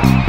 Thank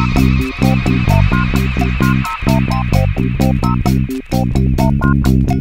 Thank you.